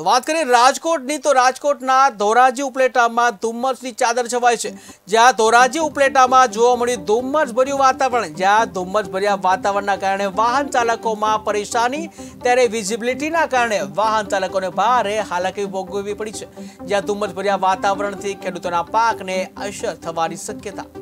તો વાત કરીએ રાજકોટની, તો રાજકોટના ધોરાજી ઉપલેટામાં ધુમ્મસની ચાદર છવાય છે. જ્યાં ધોરાજી ઉપલેટામાં જોવા મળ્યું ધુમ્મસ ભર્યું વાતાવરણ. જ્યાં ધુમ્મસ ભર્યા વાતાવરણના કારણે વાહન ચાલકોમાં પરેશાની, ત્યારે વિઝિબિલિટીના કારણે વાહન ચાલકોને ભારે હાલાકી ભોગવવી પડી છે. જ્યાં ધુમ્મસ ભર્યા વાતાવરણથી ખેડૂતોના પાકને અસર થવાની શક્યતા.